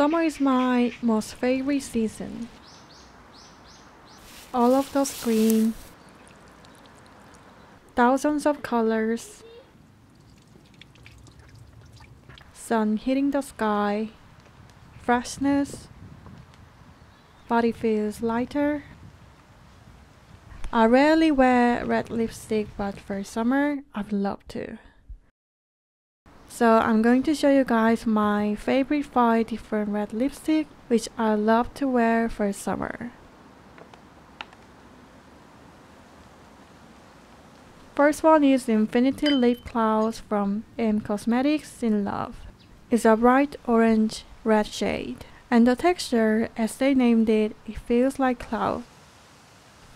Summer is my most favorite season. All of those green, thousands of colors, sun hitting the sky, freshness, body feels lighter. I rarely wear red lipstick but for summer I'd love to. So I'm going to show you guys my favorite 5 different red lipstick which I love to wear for summer. First one is Infinity Lip Clouds from Em Cosmetics in Love. It's a bright orange red shade and the texture as they named it, it feels like cloud.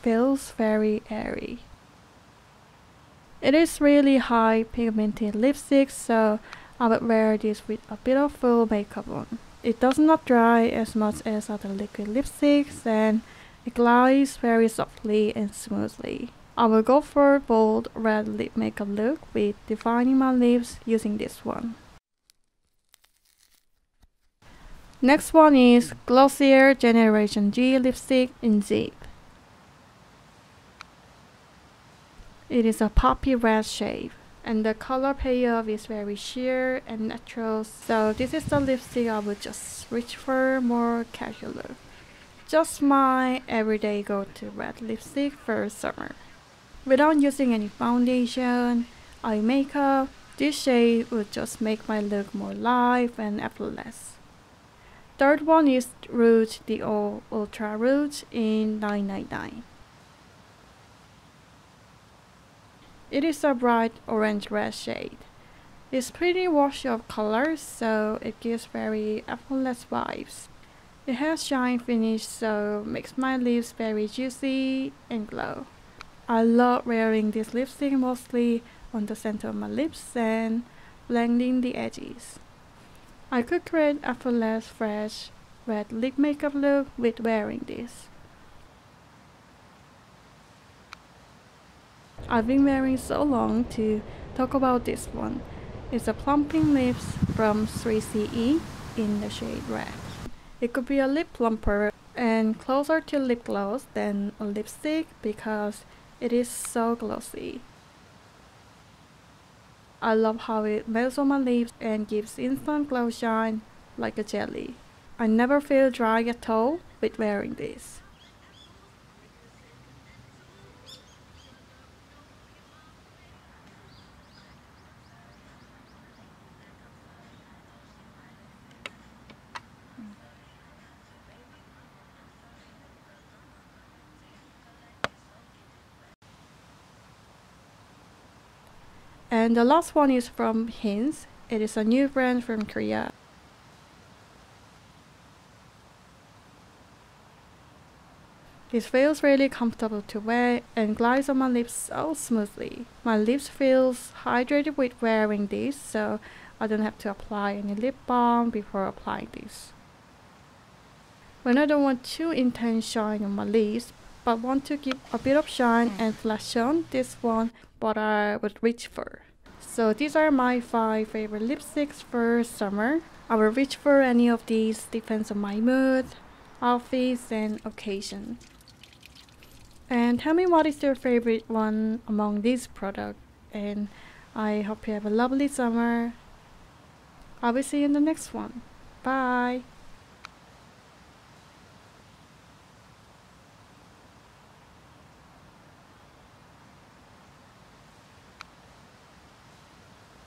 Feels very airy. It is really high pigmented lipstick so I would wear this with a bit of full makeup on. It does not dry as much as other liquid lipsticks and it glides very softly and smoothly. I will go for a bold red lip makeup look with defining my lips using this one. Next one is Glossier Generation G lipstick in Zip. It is a poppy red shade and the color payoff is very sheer and natural so this is the lipstick I would just reach for more casual look. Just my everyday go-to red lipstick for summer. Without using any foundation, eye makeup, this shade would just make my look more live and effortless. Third one is Rouge Dior Ultra Rouge in 999. It is a bright orange red shade. It's pretty washy of colors, so it gives very effortless vibes. It has shine finish, so makes my lips very juicy and glow. I love wearing this lipstick mostly on the center of my lips and blending the edges. I could create effortless, fresh, red lip makeup look with wearing this. I've been wearing so long to talk about this one. It's a plumping lips from 3CE in the shade red. It could be a lip plumper and closer to lip gloss than a lipstick because it is so glossy. I love how it melts on my lips and gives instant glow shine like a jelly. I never feel dry at all with wearing this. And the last one is from Hince. It is a new brand from Korea. This feels really comfortable to wear and glides on my lips so smoothly. My lips feels hydrated with wearing this so I don't have to apply any lip balm before applying this. When I don't want too intense shine on my lips but want to give a bit of shine mm. and flash on this one what I would reach for. So these are my 5 favorite lipsticks for summer. I will reach for any of these depends on my mood, outfits and occasion. And tell me what is your favorite one among these products and I hope you have a lovely summer. I will see you in the next one. Bye!